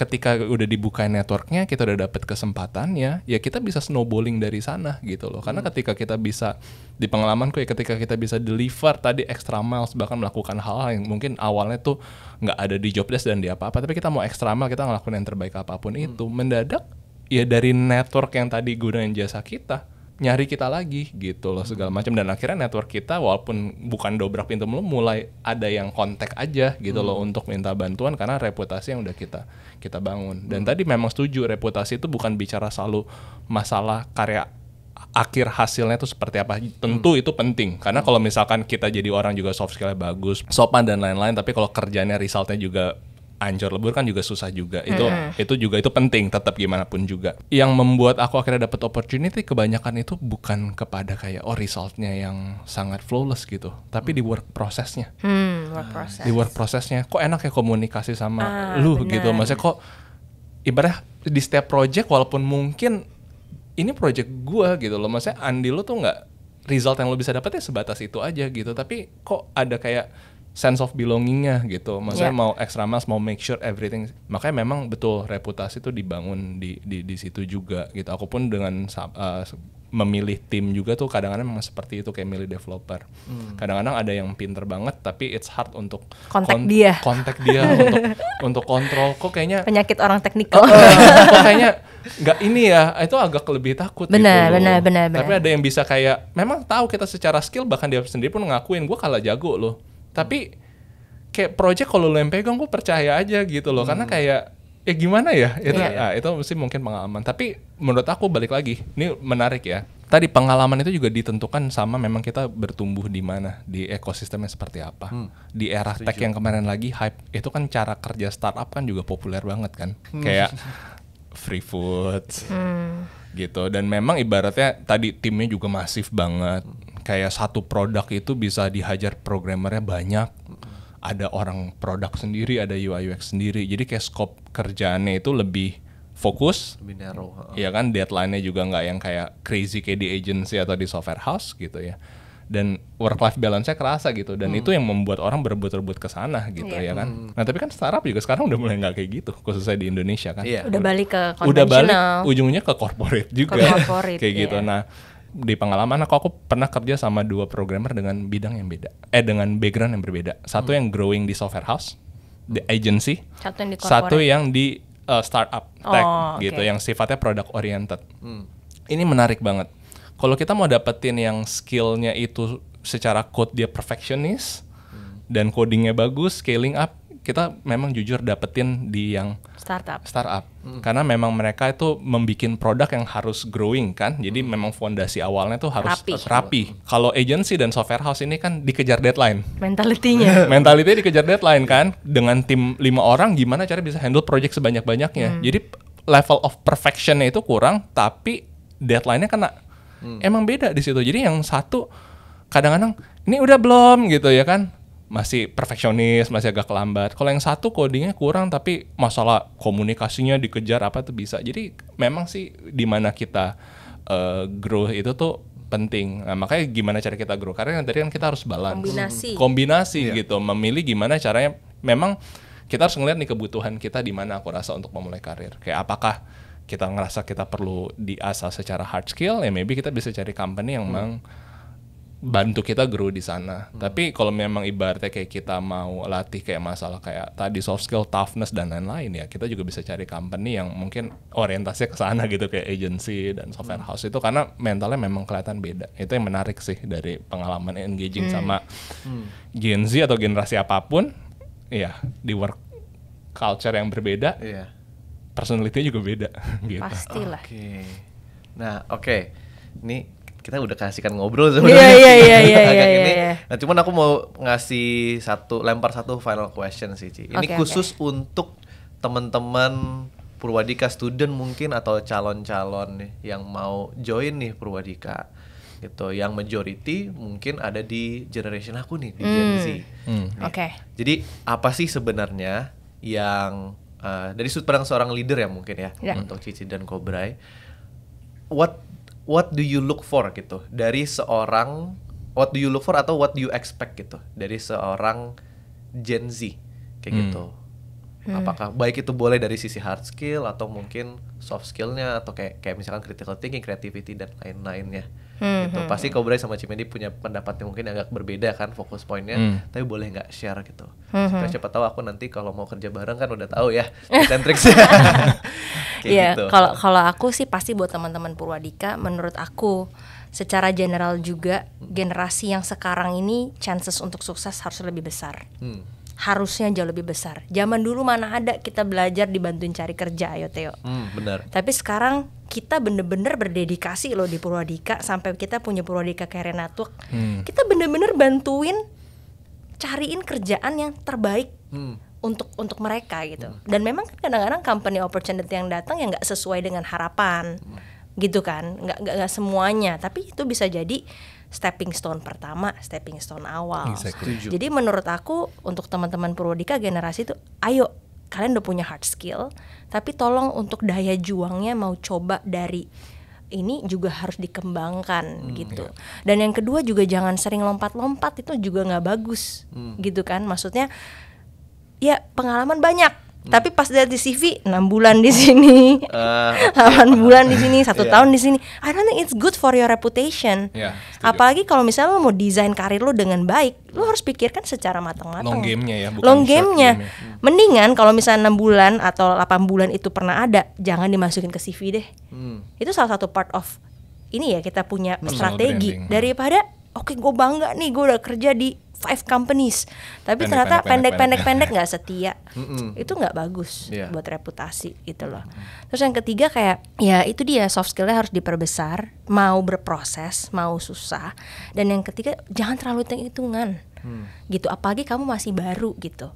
ketika udah dibuka networknya kita udah dapet kesempatannya ya kita bisa snowballing dari sana gitu loh. Karena ketika kita bisa di pengalamanku ya ketika kita bisa deliver tadi extra miles bahkan melakukan hal-hal yang mungkin awalnya tuh nggak ada di job desk dan di apa-apa tapi kita mau extra mile kita ngelakuin yang terbaik apa pun itu mendadak ya dari network yang tadi gunain jasa kita nyari kita lagi gitu loh segala macam. Dan akhirnya network kita walaupun bukan dobrak pintu mulu mulai ada yang kontak aja gitu loh untuk minta bantuan karena reputasi yang udah kita kita bangun. Dan tadi memang setuju reputasi itu bukan bicara selalu masalah karya akhir hasilnya itu seperti apa. Tentu itu penting karena kalau misalkan kita jadi orang juga soft skillnya bagus sopan dan lain-lain tapi kalau kerjanya resultnya juga ancur lebur kan juga susah juga. Itu itu juga itu penting tetap gimana pun juga. Yang membuat aku akhirnya dapat opportunity kebanyakan itu bukan kepada kayak oh resultnya yang sangat flawless gitu tapi di work prosesnya Hmm, work process. di work prosesnya kok enak ya komunikasi sama Ah, lu benar. gitu maksudnya kok ibaratnya di setiap project walaupun mungkin ini project gua gitu loh maksudnya Andi lu tuh nggak result yang lo bisa dapet ya sebatas itu aja gitu. Tapi kok ada kayak sense of belongingnya gitu maksudnya Ya. mau extra miles mau make sure everything makanya memang betul reputasi tuh dibangun di di di situ juga gitu aku pun dengan sa- uh, memilih tim juga tuh kadang-kadang memang seperti itu kayak milih developer kadang-kadang ada yang pinter banget tapi it's hard untuk Kontak dia. kontak dia untuk untuk kontrol kok kayaknya Penyakit orang teknikal. Kok kayaknya nggak ini ya itu agak lebih takut Benar, gitu benar, benar, benar. tapi ada yang bisa kayak memang tahu kita secara skill bahkan dia sendiri pun ngakuin gue kalah jago loh tapi kayak project kalau lo yang pegang gue percaya aja gitu loh. Karena kayak ya gimana ya? Itu Iya. ah, itu mesti mungkin pengalaman. Tapi menurut aku balik lagi ini menarik ya. Tadi pengalaman itu juga ditentukan sama memang kita bertumbuh di mana di ekosistemnya seperti apa. Di era tech yang kemarin lagi hype itu kan cara kerja startup kan juga populer banget kan. Kayak free food Hmm. gitu. Dan memang ibaratnya tadi timnya juga masif banget kayak satu produk itu bisa dihajar programmernya banyak ada orang produk sendiri ada UI UX sendiri jadi kayak scope kerjaannya itu lebih fokus lebih narrow. Iya kan deadline-nya juga nggak yang kayak crazy kayak di agency atau di software house gitu ya. Dan work life balance-nya kerasa gitu dan itu yang membuat orang berebut-rebut ke sana gitu Iya. ya kan. Nah, tapi kan startup juga sekarang udah mulai nggak kayak gitu khususnya di Indonesia kan. Iya. Udah balik ke Udah balik konvensional. ujungnya ke corporate juga. Ke corporate, kayak gitu. iya. Nah, di pengalaman aku aku pernah kerja sama dua programmer dengan bidang yang beda. Eh dengan background yang berbeda. Satu yang growing di software house, di agency. Satu yang di Satu yang di uh, startup tech Oh, gitu yang sifatnya product oriented. Ini menarik banget. Kalau kita mau dapetin yang skillnya itu secara code dia perfectionist dan codingnya bagus, scaling up, kita memang jujur dapetin di yang startup. startup. Karena memang mereka itu membuat produk yang harus growing kan. Jadi memang fondasi awalnya tuh harus Rapi. rapi. Kalau agency dan software house ini kan dikejar deadline. Mentalitinya. mentality dikejar deadline kan. Dengan tim lima orang gimana cara bisa handle project sebanyak banyaknya jadi level of perfectionnya itu kurang tapi deadline-nya kena. Emang beda di situ. Jadi yang satu kadang-kadang ini udah belum gitu ya kan masih perfeksionis masih agak lambat kalau yang satu codingnya kurang tapi masalah komunikasinya dikejar apa tuh bisa. Jadi memang sih di mana kita eh, grow itu tuh penting. Nah, makanya gimana cara kita grow? Karena kan tadi kan kita harus balance. Kombinasi. kombinasi gitu. Memilih gimana caranya. Memang kita harus ngeliat nih kebutuhan kita di mana aku rasa untuk memulai karir. Kayak apakah kita ngerasa kita perlu diasah secara hard skill? Ya maybe kita bisa cari company yang memang bantu kita grow di sana. Tapi kalau memang ibaratnya kayak kita mau latih kayak masalah kayak tadi soft skill, toughness dan lain-lain ya, kita juga bisa cari company yang mungkin orientasinya ke sana gitu kayak agency dan software house itu karena mentalnya memang kelihatan beda. Itu yang menarik sih dari pengalaman engaging sama Gen Z atau generasi apa pun, ya di work culture yang berbeda, Iya. personality juga beda gitu. Pastilah. Oke. Nah, oke. Ini kita udah kasihkan ngobrol Iya, sebenarnya. iya, iya, iya, iya, ini. iya. Nah, cuman aku mau ngasih satu lempar satu final question sih, Ci. Ini Oke, khusus untuk teman-teman Purwadika student mungkin atau calon-calon nih yang mau join nih Purwadika gitu. Yang majority mungkin ada di generation aku nih di Gen Z. Hmm. Nih. Oke. Jadi apa sih sebenarnya yang uh, dari sudut pandang seorang leader ya mungkin ya Ya. untuk Cici dan Kobrai, what what do you look for gitu dari seorang what do you look for atau what do you expect gitu dari seorang Gen Z kayak Hmm. gitu. Apakah baik itu boleh dari sisi hard skill atau mungkin soft skillnya atau kayak kayak misalkan critical thinking, creativity dan lain-lainnya. Hmm, gitu. Pasti Kobrai sama Cimendi punya pendapat yang mungkin agak berbeda kan fokus poinnya, Hmm. tapi boleh nggak share gitu. Hmm, Supaya siapa tahu aku nanti kalau mau kerja bareng kan udah tahu ya tips and tricks. Iya, gitu. kalau kalau aku sih pasti buat teman-teman Purwadika, menurut aku secara general juga generasi yang sekarang ini chances untuk sukses harus lebih besar. Hmm. Harusnya jauh lebih besar. Zaman dulu mana ada kita belajar dibantuin cari kerja, ayo Theo. Hmm, benar. Tapi sekarang kita bener-bener berdedikasi loh di Purwadika sampai kita punya Purwadika Career Network. Hmm. Kita bener-bener bantuin cariin kerjaan yang terbaik Hmm. untuk untuk mereka gitu. Dan memang kan kadang-kadang company opportunity yang datang yang nggak sesuai dengan harapan, gitu kan? Nggak nggak semuanya. Tapi itu bisa jadi stepping stone pertama, stepping stone awal. Exactly. Jadi menurut aku untuk teman-teman Purwodika generasi itu, ayo kalian udah punya hard skill, tapi tolong untuk daya juangnya mau coba dari ini juga harus dikembangkan gitu. Dan yang kedua juga jangan sering lompat-lompat itu juga nggak bagus gitu kan. Maksudnya ya pengalaman banyak, tapi pas lihat di CV 6 bulan di sini, Eh, 8 bulan di sini, satu Iya. tahun di sini. I don't think it's good for your reputation. Iya, setuju. Apalagi kalau misalnya lo mau desain karir lo dengan baik, lo harus pikirkan secara matang-matang. Long game-nya ya, bukan Long game-nya. game-nya. Mendingan kalau misalnya 6 bulan atau 8 bulan itu pernah ada, jangan dimasukin ke CV deh. hmm. Itu salah satu part of ini ya kita punya Personal strategi branding. daripada oke gue bangga nih gue udah kerja di five companies. Tapi Pendek, ternyata pendek, pendek, pendek-pendek-pendek nggak setia. Itu nggak bagus Iya. buat reputasi gitu loh. Terus yang ketiga kayak ya itu dia soft skillnya harus diperbesar mau berproses mau susah. Dan yang ketiga jangan terlalu hitung hitungan gitu. Apalagi kamu masih baru gitu.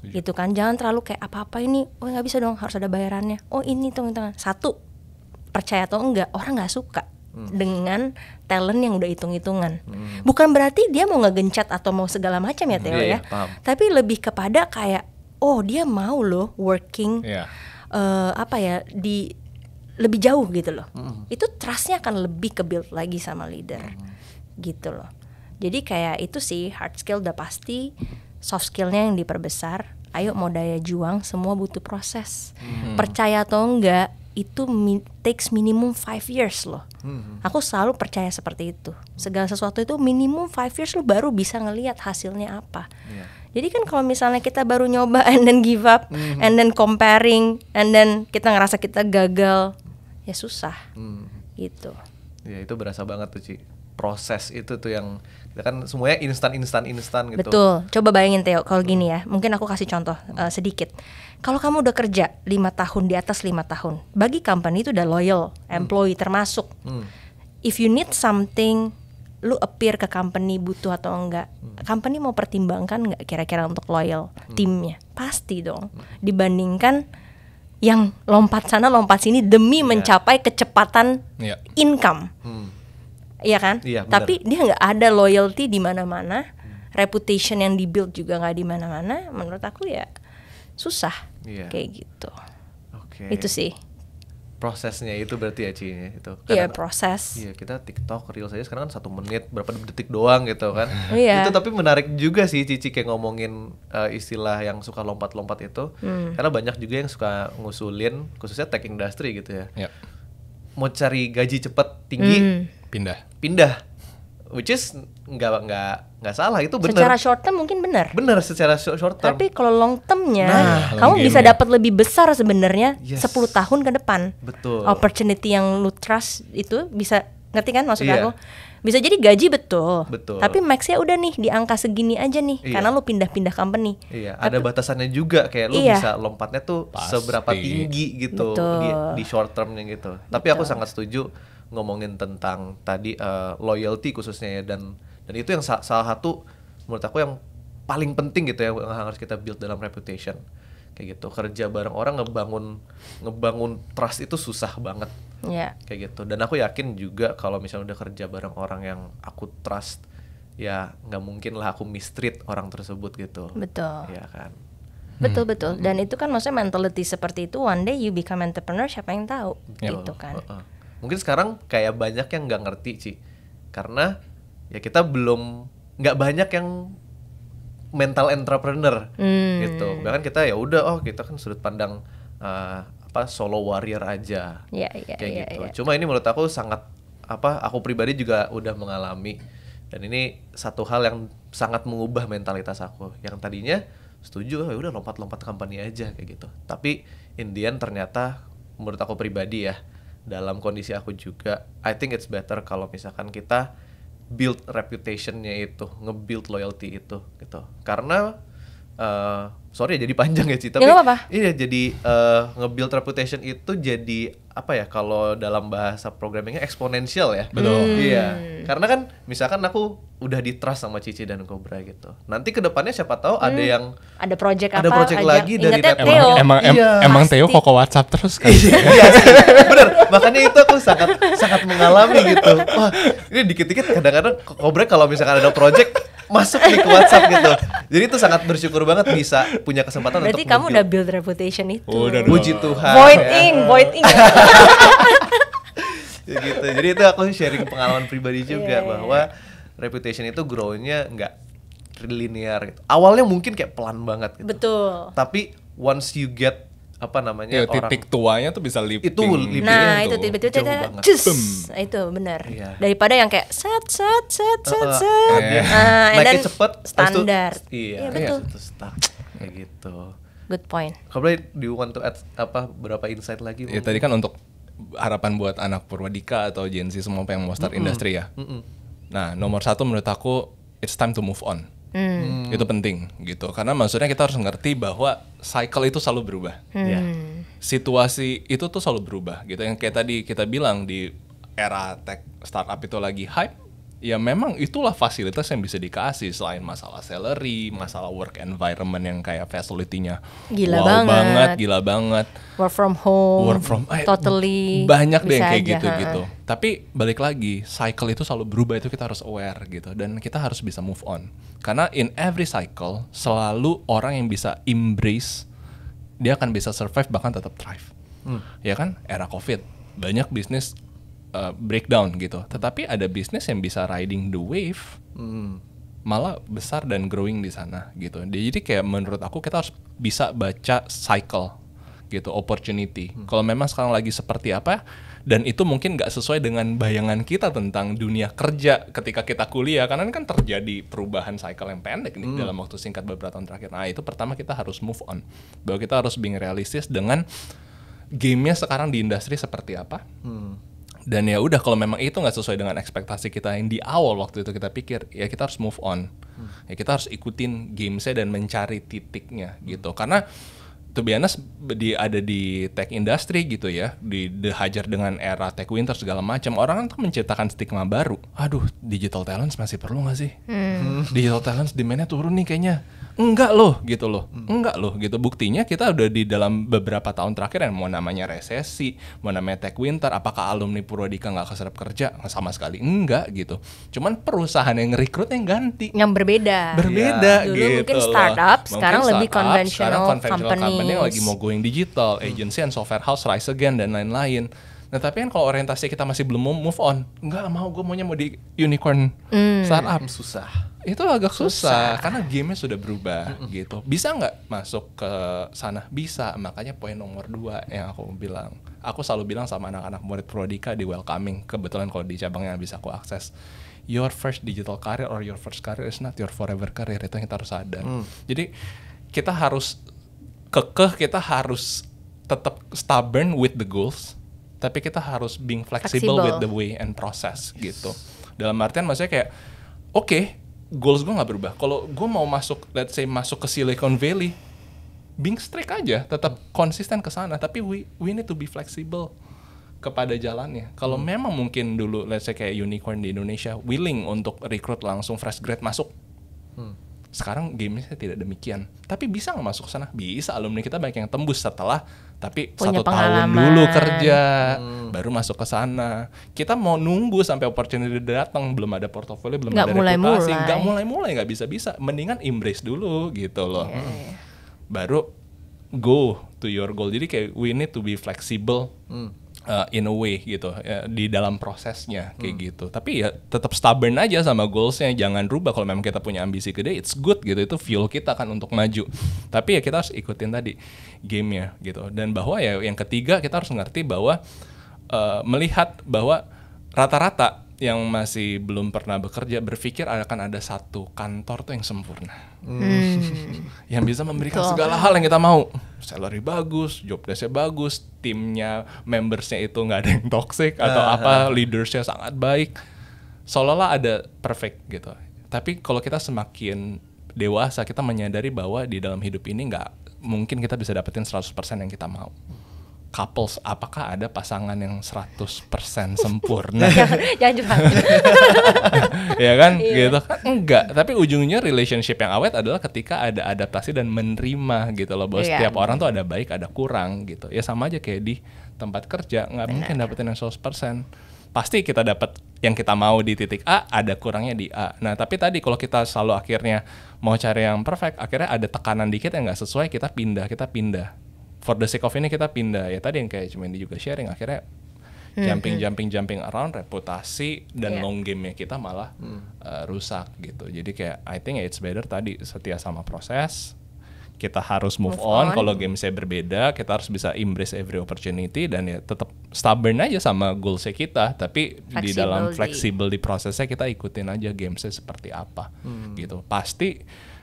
Gitu kan jangan terlalu kayak apa-apa ini oh nggak bisa dong harus ada bayarannya. Oh ini hitung hitungan satu percaya atau enggak orang nggak suka dengan talent yang udah hitung-hitungan. Bukan berarti dia mau ngegencet atau mau segala macam ya Theo Iya, iya, ya paham. tapi lebih kepada kayak oh dia mau loh working Iya. eh, apa ya di lebih jauh gitu loh. Itu trustnya akan lebih ke build lagi sama leader gitu loh. Jadi kayak itu sih hard skill udah pasti soft skillnya yang diperbesar. Ayo mau daya juang semua butuh proses. Percaya atau enggak itu mi- takes minimum five years loh. Aku selalu percaya seperti itu. Segala sesuatu itu minimum five years lo baru bisa ngelihat hasilnya apa. Iya. jadi kan kalau misalnya kita baru nyoba and then give up and then comparing and then kita ngerasa kita gagal ya susah. Hmm. gitu Ya itu berasa banget tuh Ci. Proses itu tuh yang kita kan semuanya instan instan instan gitu. Betul. Coba bayangin Theo, kalau gini ya, mungkin aku kasih contoh eh, sedikit. Kalau kamu udah kerja lima tahun di atas lima tahun, bagi company itu udah loyal, employee termasuk. Hmm. If you need something, lu appear ke company butuh atau enggak, company mau pertimbangkan nggak kira-kira untuk loyal timnya? Pasti dong. Dibandingkan yang lompat sana lompat sini demi mencapai kecepatan Iya. income. Hmm. Iya kan? Iya, benar. Tapi dia nggak ada loyalty di mana-mana, reputation yang dibuild juga nggak di mana-mana. Menurut aku ya susah Iya. kayak gitu. Oke. Itu sih. Prosesnya itu berarti ya Ci ya, itu. Iya Kadang- proses. Iya kita TikTok Reels aja sekarang kan satu menit berapa detik doang gitu kan. Iya. Itu tapi menarik juga sih Cici kayak ngomongin eh, istilah yang suka lompat-lompat itu. Hmm. Karena banyak juga yang suka ngusulin khususnya tech industry gitu ya. Ya. Mau cari gaji cepet tinggi Hmm. Pindah. pindah. Which is nggak nggak nggak salah itu Secara benar. short term mungkin benar. Benar secara short term. Tapi kalau long termnya, Nah, long kamu bisa game-nya. dapat lebih besar sebenarnya Yes. 10 tahun ke depan. Betul. Opportunity yang lu trust itu bisa ngerti kan maksud Iya. aku? Bisa jadi gaji betul. Betul. Tapi max-nya udah nih di angka segini aja nih Iya. karena lu pindah-pindah company. Iya, ada batasannya juga kayak lu Iya. bisa lompatnya tuh Pasti. seberapa tinggi gitu Betul. di di short termnya gitu. Tapi aku sangat setuju ngomongin tentang tadi eh, loyalty khususnya ya dan dan itu yang sa- salah satu menurut aku yang paling penting gitu ya yang harus kita build dalam reputation. Kayak gitu. Kerja bareng orang ngebangun ngebangun trust itu susah banget Ya. kayak gitu. Dan aku yakin juga kalau misalnya udah kerja bareng orang yang aku trust ya nggak mungkin lah aku mistreat orang tersebut gitu. Betul. Iya kan. Betul betul. Dan itu kan maksudnya mentality seperti itu one day you become entrepreneur siapa yang tahu Yep. gitu kan. Heeh. Mungkin sekarang kayak banyak yang nggak ngerti sih, karena ya kita belum nggak banyak yang mental entrepreneur Hmm. gitu. Bahkan kita ya udah oh kita kan sudut pandang eh, apa solo warrior aja Iya iya kayak iya. gitu. iya. Cuma ini menurut aku sangat apa aku pribadi juga udah mengalami dan ini satu hal yang sangat mengubah mentalitas aku. Yang tadinya setuju oh, ya udah lompat-lompat company aja kayak gitu. Tapi in the end ternyata menurut aku pribadi ya dalam kondisi aku juga I think it's better kalau misalkan kita build reputationnya itu, nge-build loyalty itu gitu. Karena eh sorry ya jadi panjang ya Ci, tapi apa-apa. Iya jadi eh, nge-build reputation itu jadi apa ya kalau dalam bahasa programmingnya eksponensial ya. Betul. Iya. Karena kan misalkan aku udah di trust sama Cici dan Cobra gitu. Nanti ke depannya siapa tahu ada yang Ada project Ada apa? project aja. lagi dari. Theo. Emang emang em- Iya, emang. Theo kok WhatsApp terus kan? iya sih, bener. Makanya itu aku sangat sangat mengalami gitu. Wah, ini dikit-dikit kadang-kadang Cobra kalau misalkan ada project masuk nih ke WhatsApp gitu. Jadi itu sangat bersyukur banget bisa punya kesempatan Berarti untuk kamu udah build reputation itu. Udah. Puji Tuhan. Void ya. in, void in. ya gitu jadi itu aku sharing pengalaman pribadi juga Iya, iya, bahwa reputation itu grow-nya nggak linear gitu awalnya mungkin kayak pelan banget gitu Betul. tapi once you get apa namanya Ya, orang titik tuanya tuh bisa lifting. Itu lifting. Nah, itu tiba-tiba jauh tiba banget. cus. Itu benar. Iya. Daripada yang kayak set set set set Uh, uh, set. dia Ah, and naiknya then cepet standar. iya, Iya, betul. habis itu stuck kayak gitu Good point. Kalau boleh, do you want to add apa berapa insight lagi? Ya mungkin? tadi kan untuk harapan buat anak Purwadika atau Gen Z semua yang mau start industri ya. Mm-mm. Nah, nomor satu menurut aku it's time to move on. Hmm. Itu penting gitu. Karena maksudnya kita harus ngerti bahwa cycle itu selalu berubah. Iya. Hmm. Situasi itu tuh selalu berubah gitu. Yang kayak tadi kita bilang di era tech startup itu lagi hype, ya memang itulah fasilitas yang bisa dikasih selain masalah salary, masalah work environment yang kayak facility-nya Gila wow banget. gila banget. Work from home. Work from eh, totally. banyak deh yang kayak aja, gitu ha. gitu. Tapi balik lagi, cycle itu selalu berubah itu kita harus aware gitu dan kita harus bisa move on. Karena in every cycle selalu orang yang bisa embrace dia akan bisa survive bahkan tetap thrive. Ya kan? Era Covid banyak bisnis uh, breakdown gitu. Tetapi ada bisnis yang bisa riding the wave malah besar dan growing di sana gitu. Jadi kayak menurut aku kita harus bisa baca cycle gitu, opportunity. Kalau memang sekarang lagi seperti apa dan itu mungkin nggak sesuai dengan bayangan kita tentang dunia kerja ketika kita kuliah karena kan terjadi perubahan cycle yang pendek nih dalam waktu singkat beberapa tahun terakhir. Nah itu pertama kita harus move on bahwa kita harus being realistis dengan gamenya sekarang di industri seperti apa dan ya udah kalau memang itu nggak sesuai dengan ekspektasi kita yang di awal waktu itu kita pikir ya kita harus move on. Ya kita harus ikutin gamesnya dan mencari titiknya gitu. Karena to be honest, di ada di tech industry gitu ya di dihajar dengan era tech winter segala macam orang kan menciptakan stigma baru. Aduh digital talents masih perlu nggak sih? Digital talents demandnya turun nih kayaknya enggak loh gitu loh. Enggak loh gitu. Buktinya kita udah di dalam beberapa tahun terakhir yang mau namanya resesi mau namanya tech winter apakah alumni Purwadika nggak keserap kerja? Sama sekali. Enggak gitu. Cuman perusahaan yang rekrut yang ganti. Yang berbeda. berbeda Dulu gitu mungkin loh. startup, Mungkin sekarang lebih startup, sekarang conventional conventional company. yang lagi mau going digital, agency and software house rise again dan lain-lain. Nah tapi kan kalau orientasi kita masih belum move on, nggak mau gue maunya mau di unicorn Hmm. startup susah itu agak susah, karena gamenya sudah berubah gitu. Bisa nggak masuk ke sana? Bisa. Makanya poin nomor dua yang aku bilang, aku selalu bilang sama anak-anak murid Prodika di welcoming. Kebetulan kalau di cabangnya bisa aku akses. Your first digital career or your first career is not your forever career. Itu yang kita harus sadar. Jadi kita harus kekeh, kita harus tetap stubborn with the goals, tapi kita harus being flexible, Flexible. with the way and process gitu. Dalam artian maksudnya kayak, oke, goals gue nggak berubah. Kalau gue mau masuk, let's say masuk ke Silicon Valley, being strict aja, tetap konsisten ke sana. Tapi we we need to be flexible kepada jalannya. Kalau memang mungkin dulu, let's say kayak unicorn di Indonesia, willing untuk rekrut langsung fresh grad masuk. Sekarang gamenya tidak demikian. Tapi bisa nggak masuk ke sana? Bisa. Alumni kita banyak yang tembus setelah tapi Punya satu tahun pengalaman. dulu kerja, baru masuk ke sana. Kita mau nunggu sampai opportunity datang, belum ada portofolio, belum Nggak ada mulai-mulai. reputasi, nggak mulai-mulai, nggak bisa-bisa. Mendingan embrace dulu gitu loh. Iya, Baru go to your goal. Jadi kayak we need to be flexible uh, in a way gitu ya, di dalam prosesnya kayak gitu. Tapi ya tetap stubborn aja sama goalsnya, jangan rubah. Kalau memang kita punya ambisi gede, it's good gitu. Itu fuel kita kan untuk maju. Tapi ya kita harus ikutin tadi gamenya gitu. Dan bahwa ya yang ketiga kita harus ngerti bahwa uh, melihat bahwa rata-rata yang masih belum pernah bekerja berpikir akan ada satu kantor tuh yang sempurna. Yang bisa memberikan Betul. segala hal yang kita mau. Salary bagus job desknya bagus timnya membersnya itu nggak ada yang toxic atau apa leadersnya sangat baik. Seolah-olah ada perfect gitu. Tapi kalau kita semakin dewasa kita menyadari bahwa di dalam hidup ini nggak mungkin kita bisa dapetin 100% yang kita mau couples apakah ada pasangan yang 100% sempurna? Jangan curhat. ya kan? Iya. gitu kan? Enggak. Tapi ujungnya relationship yang awet adalah ketika ada adaptasi dan menerima gitu loh bahwa Iya. setiap orang tuh ada baik ada kurang gitu. Ya sama aja kayak di tempat kerja nggak mungkin dapetin yang 100% pasti kita dapat yang kita mau di titik A ada kurangnya di A. Nah tapi tadi kalau kita selalu akhirnya mau cari yang perfect akhirnya ada tekanan dikit yang nggak sesuai kita pindah kita pindah for the sake of ini kita pindah ya tadi yang kayak cuma juga sharing akhirnya jumping jumping jumping around reputasi dan Iya. long game-nya kita malah uh, rusak gitu. Jadi kayak I think it's better tadi setia sama proses. Kita harus move, Move on. on. Kalau game saya berbeda, kita harus bisa embrace every opportunity dan ya tetap stubborn aja sama goalsnya kita. Tapi di Flexible dalam di- fleksibel di prosesnya kita ikutin aja gamesnya seperti apa gitu. Pasti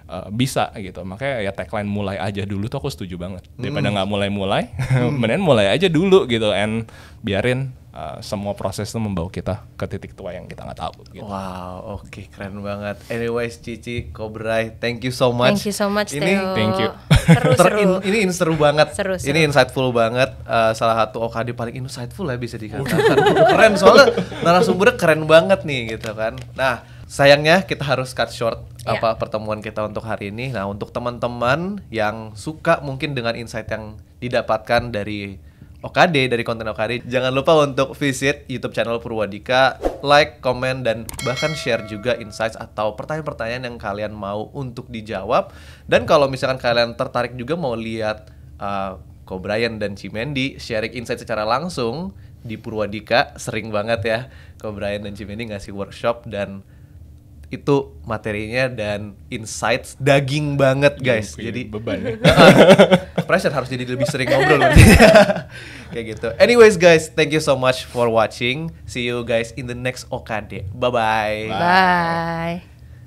uh, bisa gitu. Makanya ya tagline mulai aja dulu tuh aku setuju banget. Daripada nggak mulai-mulai, mendingan mulai aja dulu gitu and biarin uh, semua proses itu membawa kita ke titik tua yang kita nggak tahu gitu. Wow, oke keren banget. Anyways, Cici, Kobrai, thank you so much. Thank you so much, Ini Theo. Thank you. Seru, Ter- seru. in- ini in- seru banget. Seru, seru. Ini insightful banget. Eh, salah satu OKD paling insightful ya bisa dikatakan. keren soalnya narasumbernya keren banget nih gitu kan. Nah, sayangnya kita harus cut short Iya. apa pertemuan kita untuk hari ini. Nah, untuk teman-teman yang suka mungkin dengan insight yang didapatkan dari OKD dari konten OKD, jangan lupa untuk visit YouTube channel Purwadika, like, komen dan bahkan share juga insights atau pertanyaan-pertanyaan yang kalian mau untuk dijawab. Dan kalau misalkan kalian tertarik juga mau lihat uh, Ko Brian dan Cimendi sharing insight secara langsung di Purwadika, sering banget ya Ko Brian dan Cimendi ngasih workshop dan itu materinya dan insights daging banget guys. Iya, Jadi beban ya. pressure harus jadi lebih sering ngobrol kayak gitu. Anyways guys, thank you so much for watching. See you guys in the next OKD. Bye bye. Bye.